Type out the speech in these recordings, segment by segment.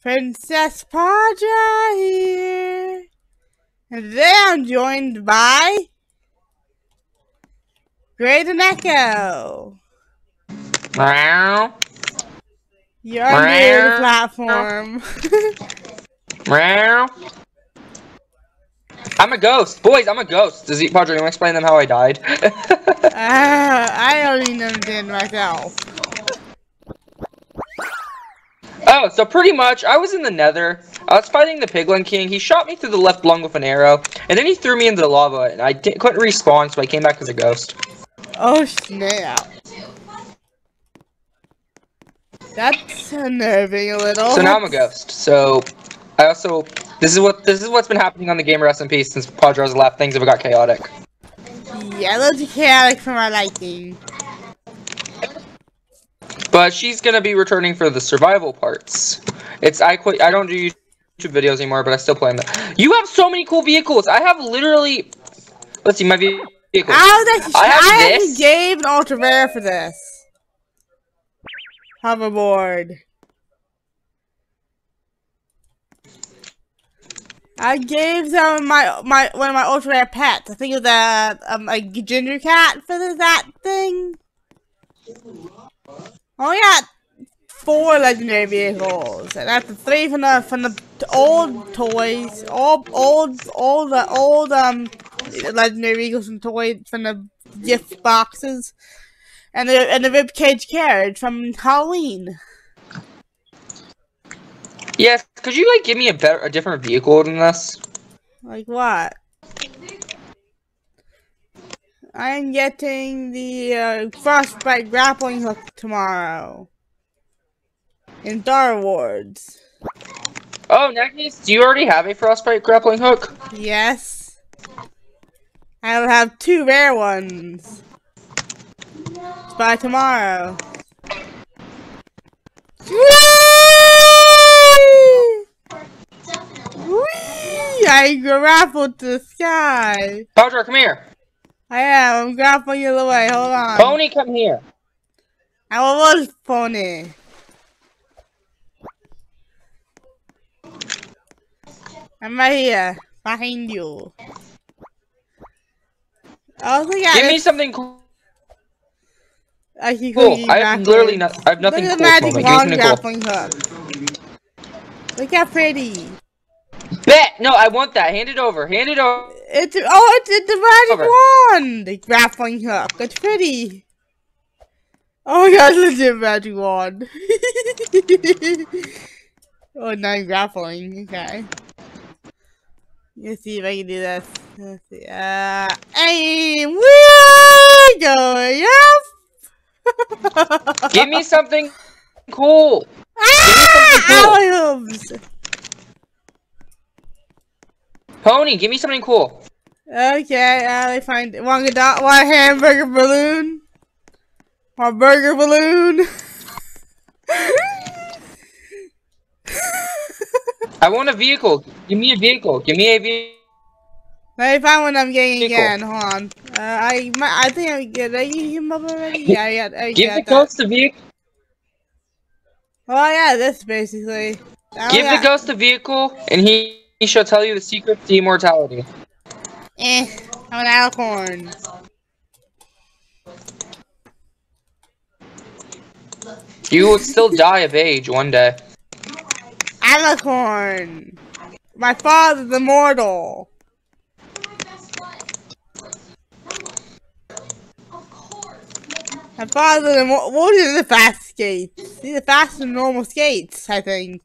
Princess Paw Draw here. And today I'm joined by Great and Echo. Meow. You're on the platform. Meow. I'm a ghost. Boys, I'm a ghost. Does he, Paw Draw, you want to explain them how I died? uh, I only understand myself. Oh, so pretty much, I was in the nether. I was fighting the Piglin King. He shot me through the left lung with an arrow, and then he threw me into the lava, and I couldn't respawn, so I came back as a ghost. Oh, snap. That's unnerving a little. So now I'm a ghost. So, I also... This is what this is what's been happening on the Gamer SMP since Paw Draw's left. Things have got chaotic. Yeah, a little chaotic for my liking. But she's gonna be returning for the survival parts. It's I quit. I don't do YouTube videos anymore, but I still play them. You have so many cool vehicles. I have literally. Let's see my vehicle. I, was I have I this. gave an ultra rare for this. Hoverboard. I gave them my my one of my ultra rare pets. I think it was a um, a ginger cat for the, that thing. Oh yeah, four legendary vehicles, and that's three from the from the old toys, old old old uh, old um legendary vehicles and toys from the gift boxes, and the and the ribcage carriage from Halloween. Yes, could you like give me a better, a different vehicle than this? Like what? I am getting the uh, Frostbite grappling hook tomorrow. In Star Wars. Oh, Nagis, do you already have a Frostbite grappling hook? Yes. I will have two rare ones. By tomorrow. Whee! I grappled to the sky. Paw Draw, come here. I am. I'm grappling you away. Hold on. Pony, come here. I was pony. I'm right here, behind you. Oh, look at Give me something cool. I can cool. I have literally not. I have nothing look cool. At the magic wand grappling hook. Look how pretty. Bet. No, I want that. Hand it over. Hand it over. It's oh, it's, it's the magic wand. The grappling hook. It's pretty. Oh my god, legit magic wand. oh, now I'm grappling. Okay. Let's see if I can do this. Let's see. Uh, aim. Woo! Going up. Give me something cool. Ah! Give me something cool. Pony, give me something cool. Okay, uh, let find. Want a dot? Want a hamburger balloon? Want a burger balloon? I want a vehicle. Give me a vehicle. Give me a vehicle. Let me find one I'm getting vehicle. again. Hold on. Uh, I I think I get. Did you him up already? Yeah, yeah. I Give the ghost a vehicle. Oh yeah, this basically. Give the ghost a vehicle, and he he shall tell you the secret to immortality. Eh, I'm an alicorn. You will still die of age one day. Alicorn! My father's immortal! My father's immortal. What are the fast skates? These are faster than normal skates, I think.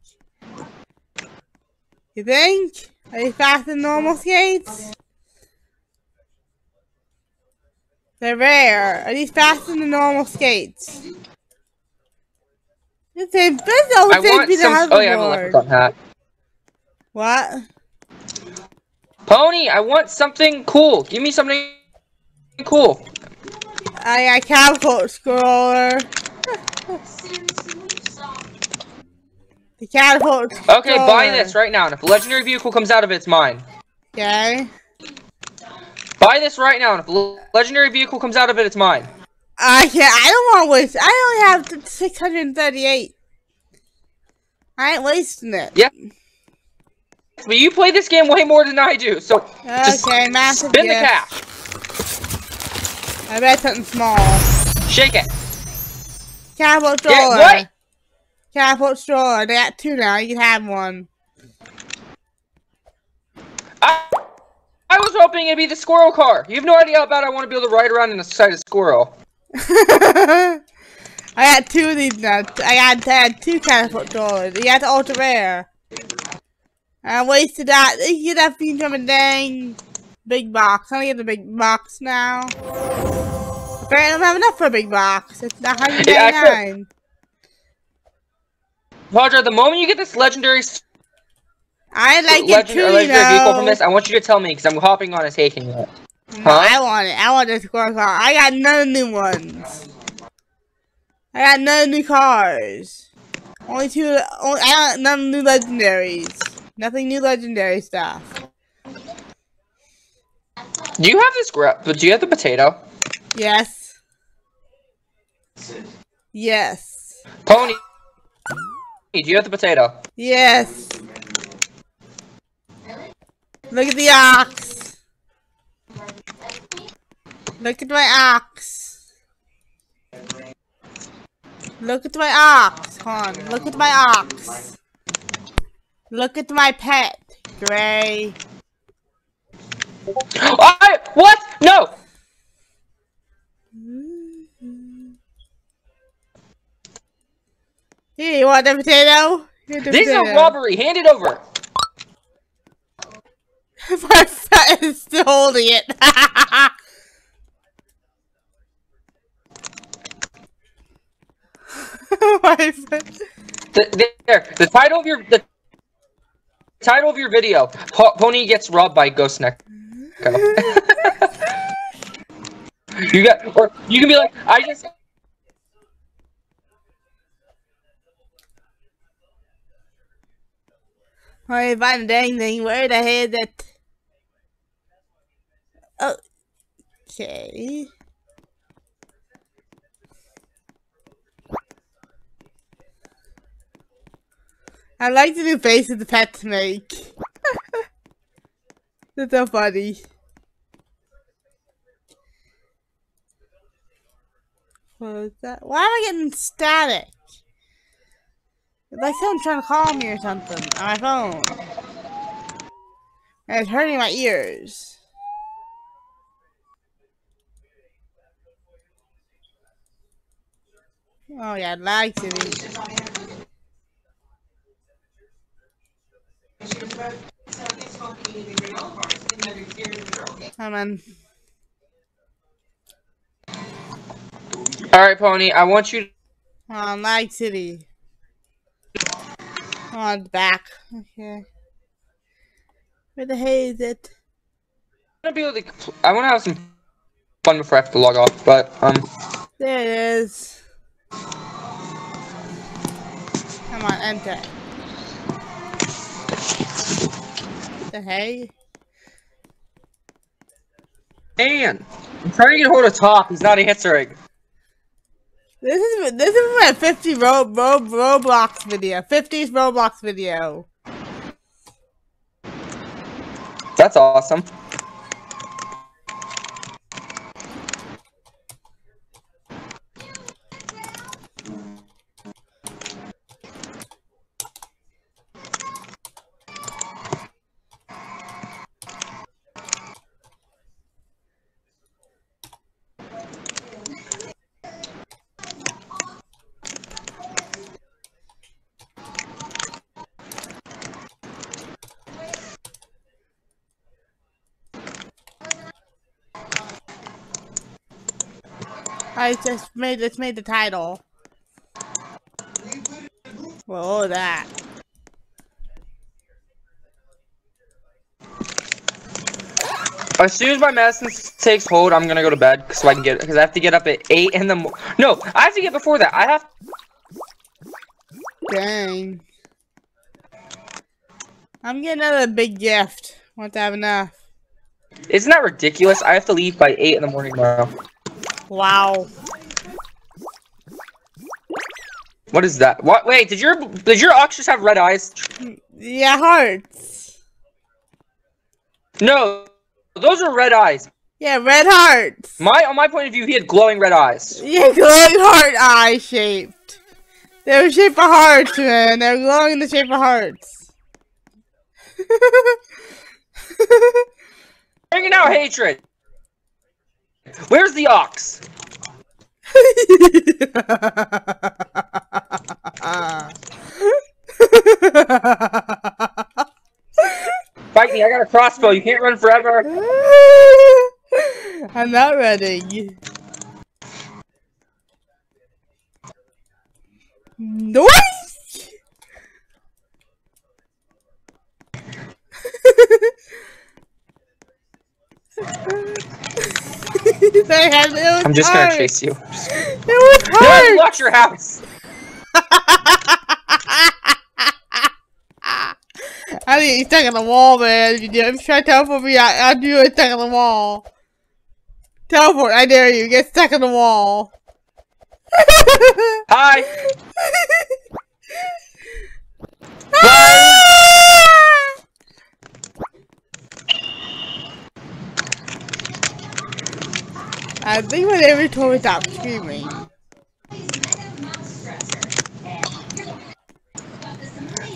You think? Are they faster than normal skates? They're rare. Are these faster than normal skates? This is this I want some. Oh yeah, I have a leprechaun hat. What? Pony, I want something cool. Give me something cool. I got catapult scroller. The catapult. Okay, buy this right now, and if a legendary vehicle comes out of it, it's mine. Okay. Buy this right now, and if a legendary vehicle comes out of it, it's mine. Uh, I can't. I don't want to waste. I only have 638. I ain't wasting it. Yeah. But you play this game way more than I do, so just Okay, massive spin the gift. cash. I bet something small. Shake it. Catapult Yeah, Catapult stroller. They got two now. You can have one. I, I was hoping it'd be the squirrel car. You have no idea how bad I want to be able to ride around in the side of squirrel. I got two of these now. I got I had two catapult strollers. You got the ultra rare. I wasted that. You get that thing from a dang big box. I'm gonna get the big box now. Apparently, I don't have enough for a big box. It's not Yeah, I could- 199. Roger, the moment you get this legendary, I like it too, legendary vehicle from this, I want you to tell me because I'm hopping on and taking it. No, I want it. I want this car. I got none of new ones. I got none of new cars. Only two. Only, I got none of new legendaries. Nothing new legendary stuff. Do you have this gra- But do you have the potato? Yes. Yes. Pony. Do you have the potato? Yes. Look at the ox. Look at my ox. Look at my ox, hon. Look at my ox. Look at my pet, Gray. I what? No. Here, you want the potato? The This is a robbery. Hand it over. my pet is still holding it. my pet. The, there. The title of your the title of your video. Po- Pony gets robbed by Ghost Neko. you got, or you can be like, I just. I find the dang thing. Where the hell is it? Oh. Okay. I like the new faces the pets make. That's so funny. What is that? Why am I getting static? It's like someone's trying to call me or something on my phone. And it's hurting my ears. Oh yeah, lag city. Come on. All right, Pony. I want you. Come on, lag city. On, back. Okay. Where the hell is it? I want to be able to. I want to have some fun before I have to log off. But um, There it is. Come on, enter. The hey? man, I'm trying to get hold of Top. He's not answering. This is this is my 50 ro ro Roblox video. 50s Roblox video. That's awesome. I just made just made the title. Whoa, that. As soon as my medicine takes hold, I'm gonna go to bed so I can get because I have to get up at eight in the. Mo- no, I have to get before that. I have. Dang. I'm getting another big gift. Want to have enough. Isn't that ridiculous? I have to leave by eight in the morning tomorrow. Wow. What is that? What? Wait, did your did your ox just have red eyes? Yeah, hearts. No, those are red eyes. Yeah, red hearts. My on my point of view, he had glowing red eyes. Yeah, glowing heart eye shaped. They were shaped for hearts, man. They're glowing in the shape of hearts. Bringing out hatred. Where's the ox? Fight me! I got a crossbow. You can't run forever. I'm not running. Noise! they had, it was I'm just hard. gonna chase you. It was hard. you locked your house. I think he's stuck on the wall, man. If you do, if you try to teleport me, I, I'll do it stuck on the wall. Teleport, I dare you. Get stuck on the wall. Hi. Ah! I think my neighbor told me to stop screaming.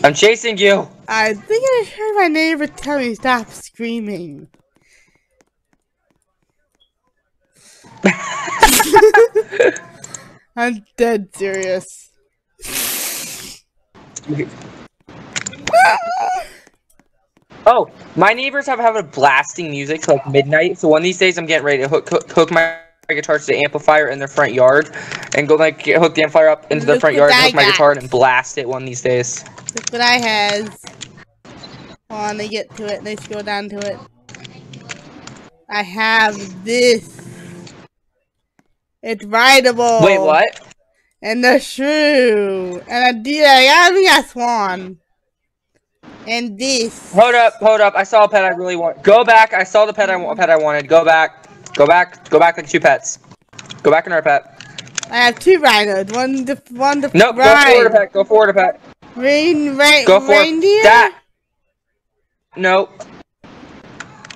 I'm chasing you. I think I heard my neighbor tell me to stop screaming. I'm dead serious. Oh, my neighbors have having blasting music like midnight. So one of these days, I'm getting ready to hook hook, hook my guitar to the amplifier in their front yard, and go like hook the amplifier up into Look front yard, and hook my got. guitar and blast it one of these days. Look what I has. On, they get to it they scroll down to it. I have this. It's rideable. Wait, what? And the shoe. And a deer. I got me a swan. And this. Hold up, hold up. I saw a pet I really want. Go back. I saw the pet I wa- pet I wanted. Go back. Go back. Go back like two pets. Go back in our pet. I have two rhinos. One to one to Nope. Go forward a pet. Go forward a pet. Rain, rain, Go for reindeer. that. Nope.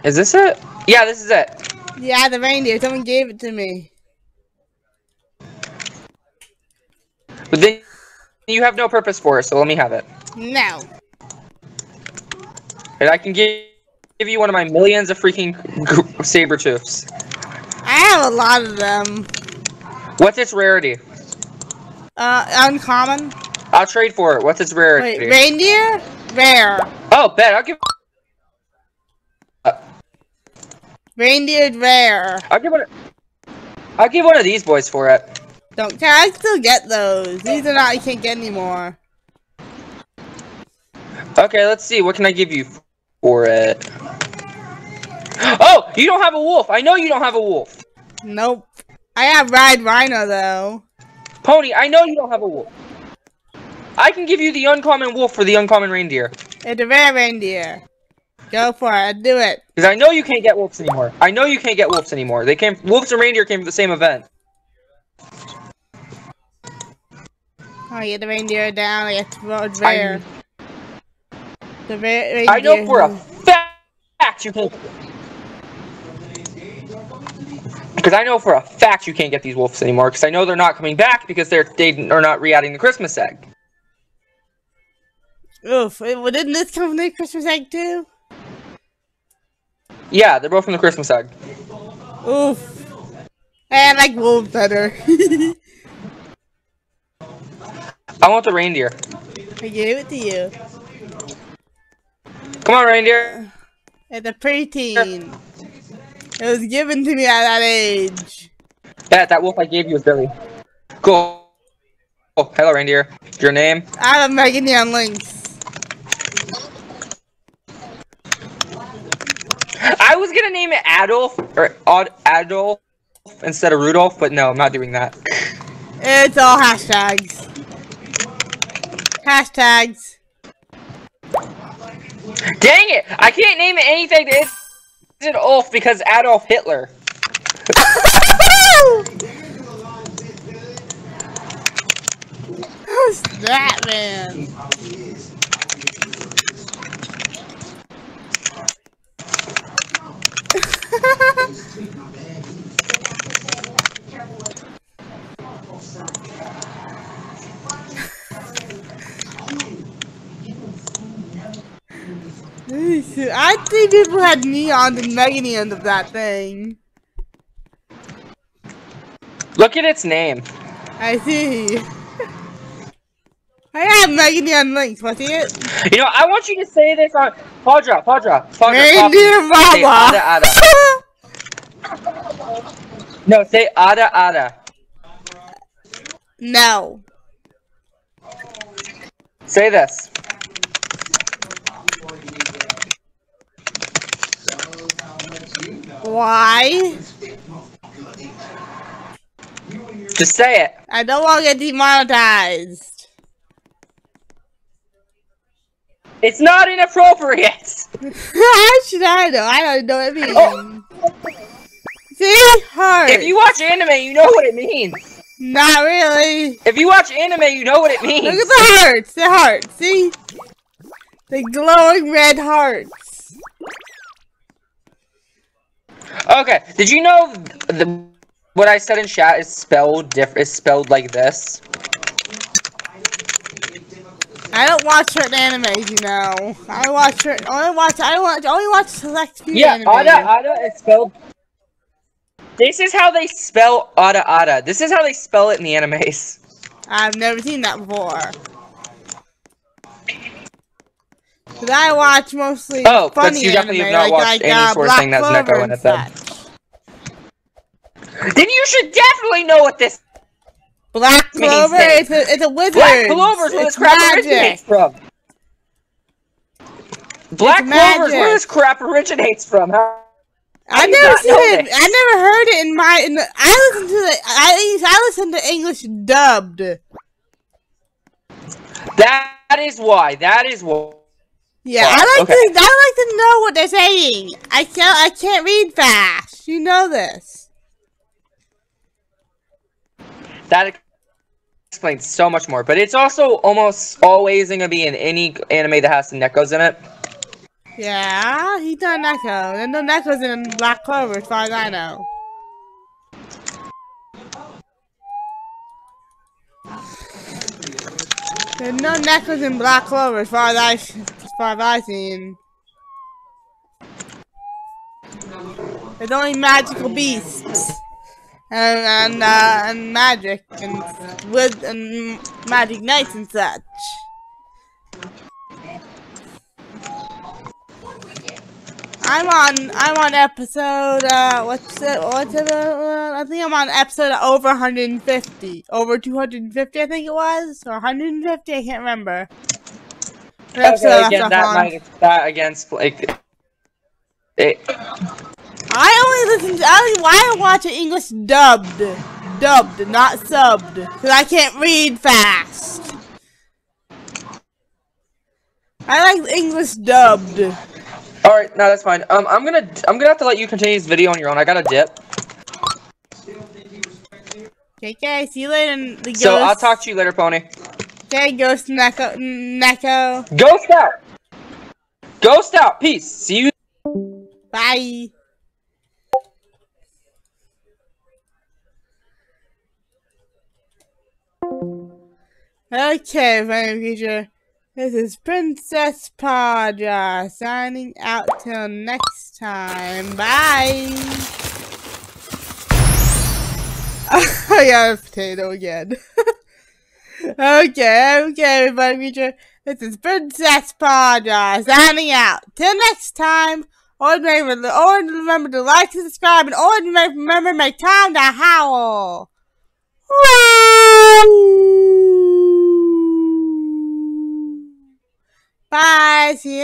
Is this it? Yeah, this is it. Yeah, the reindeer. Someone gave it to me. But then you have no purpose for it, so let me have it. No. And I can give give you one of my millions of freaking saber tooths. I have a lot of them. What's its rarity? Uh, uncommon. I'll trade for it. What's its rarity? Wait, reindeer? Rare. oh, bet. I'll give. Reindeer rare. I'll give one. I'll give one of these boys for it. Don't care. I still get those. These are not. I can't get anymore. Okay, let's see. What can I give you for it? Oh, you don't have a wolf. I know you don't have a wolf. Nope. I have ride rhino though. Pony, I know you don't have a wolf. I can give you the uncommon wolf for the uncommon reindeer. It's a rare reindeer. Go for it. Do it. Because I know you can't get wolves anymore. I know you can't get wolves anymore. They came. Wolves and reindeer came from the same event. Oh, you get the reindeer down. I get the it's rare. The reindeer. I know for a fact you can't. Because I know for a fact you can't get these wolves anymore. Because I know they're not coming back because they're they are not re-adding the Christmas egg. Oof. Well, didn't this come from the Christmas egg too? Yeah, they're both from the Christmas egg. Oof. I like wolves better. I want the reindeer. I gave it to you. Come on, reindeer. It's a preteen. It was given to me at that age. Yeah, that wolf I gave you is Billy. Cool. Oh, hello, reindeer. Your name? I'm Megan Lynx. I was gonna name it Adolf or Ad Adolf instead of Rudolph, but no, I'm not doing that. It's all hashtags. Hashtags. Dang it! I can't name it anything that isn't Ulf because Adolf Hitler. Who's that man? I think people had neons and mega end of that thing. Look at its name. I see. I have mega neon links. Want to see it? You know, I want you to say this on Paw Draw, Padra, Paw Draw. Reindeer Say Mama. ada ada. No, say ada ada. no. Say this. Why? Just say it. I don't want to get demonetized. It's not inappropriate. How should I know? I don't know what it means. Oh. See? Heart. If you watch anime, you know what it means. Not really. If you watch anime, you know what it means. Look at the hearts. The hearts. See? The glowing red hearts. Okay. Did you know the what I said in chat is spelled diff is spelled like this? I don't watch certain animes, you know. I watch certain. Only watch. I watch. Only watch select few Yeah, anime. ada ada is spelled. This is how they spell ada ada. This is how they spell it in the animes. I've never seen that before. I watch mostly Oh, funny you definitely anime, have not like, watched like, any uh, sort of thing that's Neko and it, then. you should definitely know what this Black Clover, it's a, it's a wizard. Black Clover's where this it's crap magic. originates from. Black It's Clover's where this crap originates from. How, how I never seen it. this? I never heard it in my. In the, I listen to the. I I listen to English dubbed. That is why. That is why. Yeah, Wow, I like okay. to. I like to know what they're saying. I can't. I can't read fast. You know this. That explains so much more. But it's also almost always going to be in any anime that has some Nekos in it. Yeah, he's not Neko. There's no Nekos in Black Clover, as far as I know. There's no Nekos in Black Clover, as far as I, as far as I've seen. There's only magical beasts. And, and, uh, and magic, and with, and magic knights and such. I'm on. I'm on episode. Uh, what's it? What's it? Uh, I think I'm on episode over 150, over 250. I think it was, or 150. I can't remember. Okay, again, that might that against like it. I only listen to. I only, why I watch it English dubbed, dubbed, not subbed, because I can't read fast. I like English dubbed. All right, no, that's fine. Um, I'm gonna I'm gonna have to let you continue this video on your own. I got to dip, Okay, see you later. The so I'll talk to you later, Pony. Okay, Ghost Neko. Neko. Ghost out. Ghost out. Peace. See you. Bye. Okay, funny creature. This is Princess Paw Draw signing out till next time. Bye. I got a potato again. okay, okay, creature. This is Princess Paw Draw signing out. Till next time. Or remember, remember to like and subscribe, and or remember to make time to howl. Bye. See you.